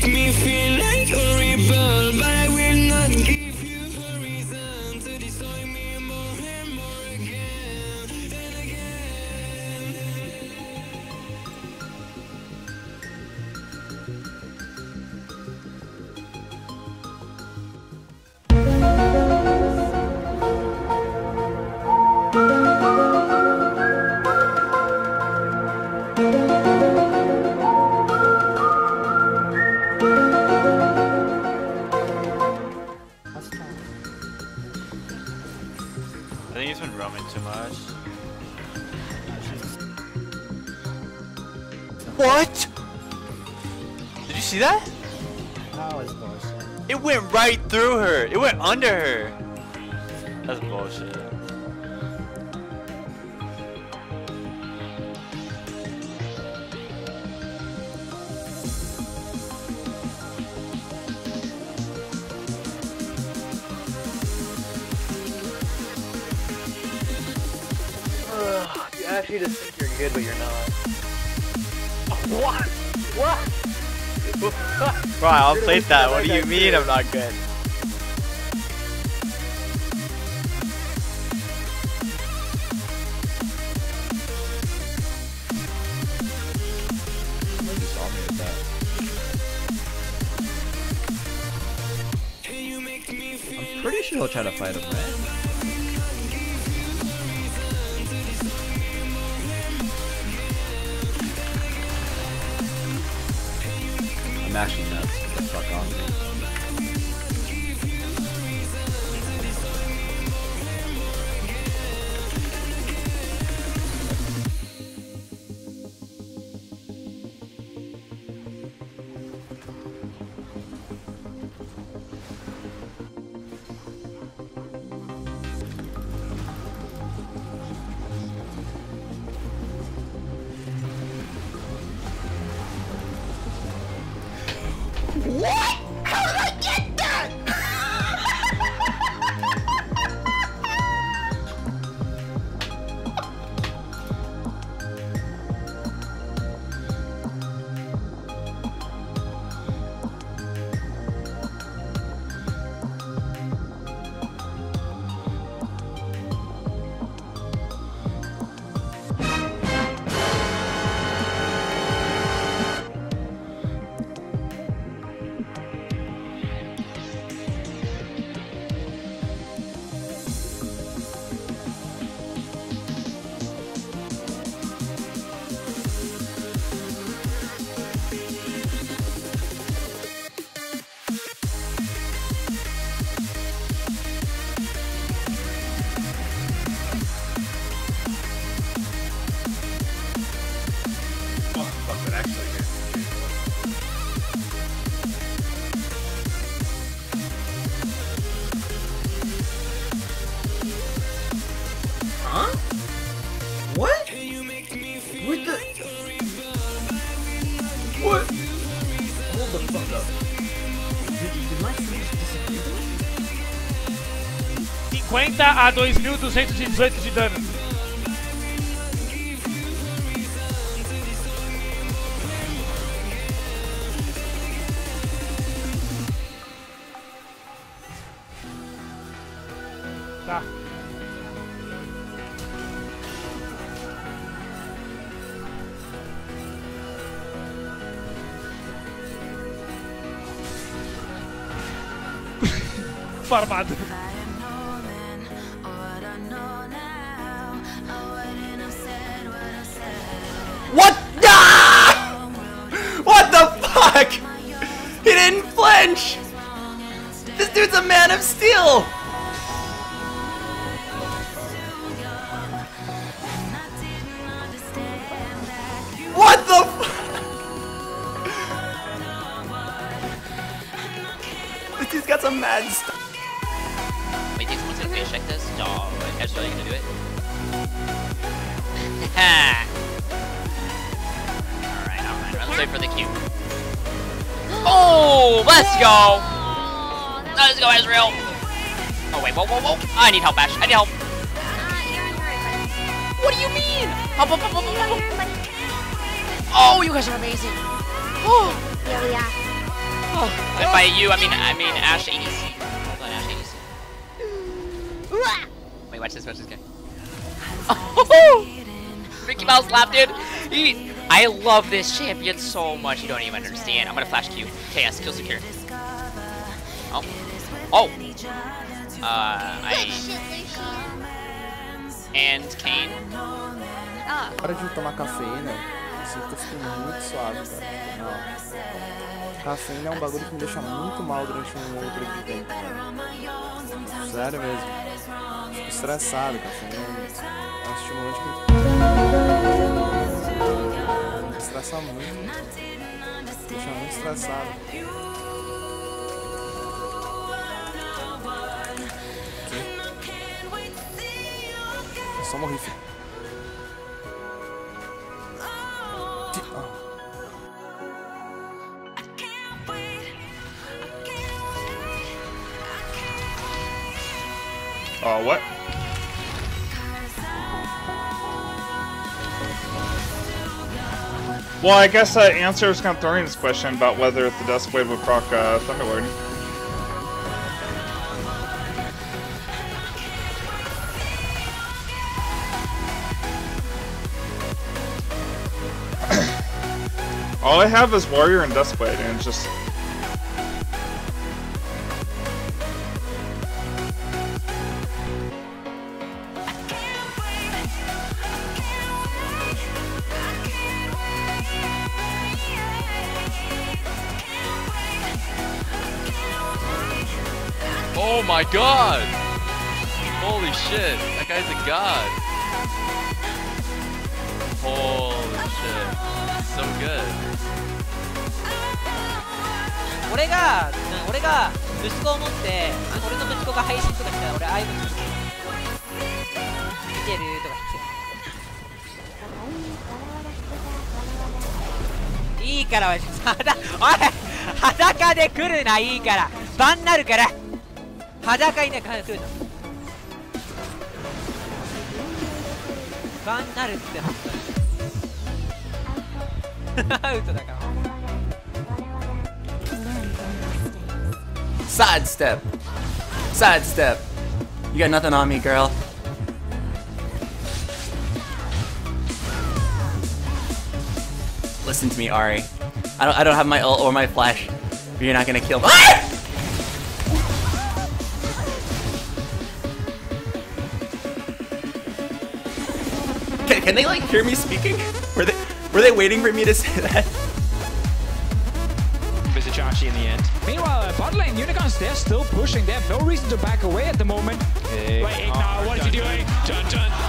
make me feel like a rebel, I think he's been roaming too much. What? Did you see that? That was bullshit. It went right through her. It went under her. That's bullshit. You actually just think you're good, but you're not. What? What? Bro, I'll play that. What do you mean I'm not good? You saw me with that. I'm pretty sure he'll try to fight him, right? Actually nuts. 50 a 2.218 de dano. Tá. Farmado. Didn't. This dude's a man of steel. What the? F dude's got some mad stuff. Wait, think someone's gonna face check this? No, I guess really gonna do it. alright, alright, let's wait for the cue. Oh, let's go! Let's go, Ezreal! Oh, wait, whoa, whoa, whoa! I need help, Ashe. I need help. What do you mean? Help, help, help, help, help. Oh, you guys are amazing. Oh, Yeah, yeah. Oh, and by you, I mean I mean Ashe ADC. Hold on, Ashe ADC. Wait, watch this, watch this guy. Oh, Mickey Mouse laughed, dude. He, I love this champion so much. You don't even understand. I'm gonna flash Q. KS, kill secure. Oh. Oh. Uh, I and Kane. Para de tomar cafeína, que eu fico muito suave, cara. Cafeína é um bagulho que me deixa muito mal durante um outro de tempo, cara. Sério mesmo. Fico estressado, cafeína é um estimulante que estressa muito. Deixa muito estressado. Só morri, filho. Ah. Oh, what? Well, I guess that answers Thorian's question about whether the Dusk Blade would proc uh, Thunderlord. All I have is Warrior and Duskblade, and just my god! Holy shit, that guy's a god. Holy shit. So good. 俺が、俺が息子を持って、俺の息子が配信とかしたら俺ああいうのする見てるとか言って。いいから、おい、裸、おい裸で来るな、いいからバンなるから裸にね関するのバンなるって本当にアウトだからサイドステップサイドステップ You got nothing on me, girl. Listen to me, Ahri. I don't I don't have my ult or my flash. You're not gonna kill me. Ah! Can, can they like hear me speaking? Were they were they waiting for me to say that? Vizicsacsi in the end. Meanwhile, uh, bot lane Unicorns, they're still pushing. They have no reason to back away at the moment. Wait, Ignar, what is he doing? Dun dun.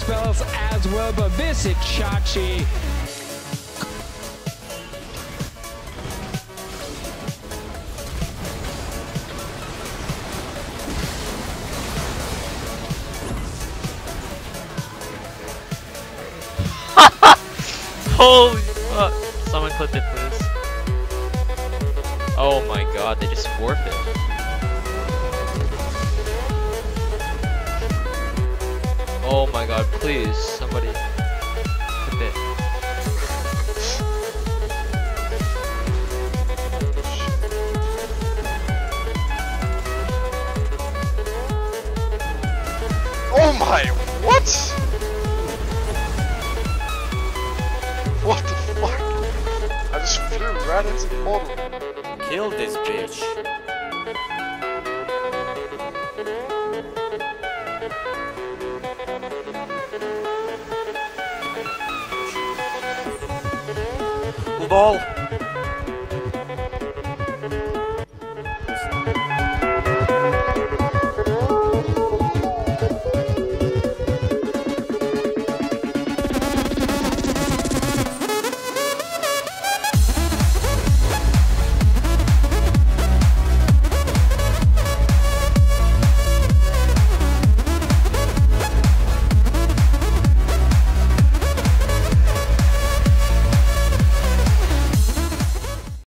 Summoner spells as well, but Vizicsacsi Holy fuck. Someone clip it, please. Oh my god, they just forfeit. Oh my god, please, somebody clip it. Oh my, what? What the fuck? I just flew right into the portal. Kill this bitch. Ball.